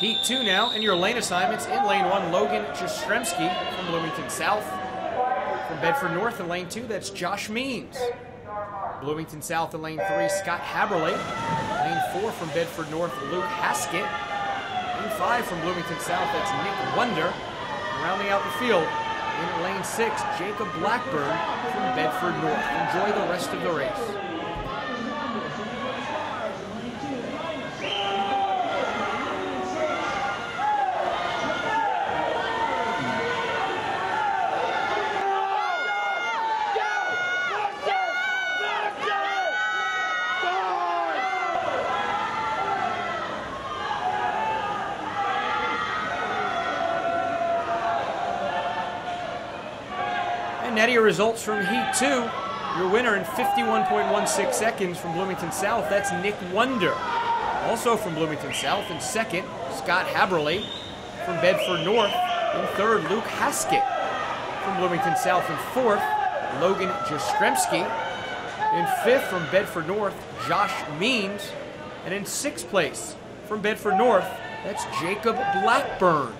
Heat 2 now, and your lane assignments in lane 1, Logan Jastremski from Bloomington South. From Bedford North in lane 2, that's Josh Meines. Bloomington South in lane 3, Scott Haeberle. Lane 4 from Bedford North, Luke Haskett. Lane 5 from Bloomington South, that's Nick Wonder. Rounding out the field, in lane 6, Jacob Blackburn from Bedford North. Enjoy the rest of the race. And your results from Heat 2. Your winner in 51.16 seconds from Bloomington South, that's Nick Wonder. Also from Bloomington South in second, Scott Haeberle. From Bedford North in third, Luke Haskett. From Bloomington South in fourth, Logan Jastremski. In fifth from Bedford North, Josh Meines. And in sixth place from Bedford North, that's Jacob Blackburn.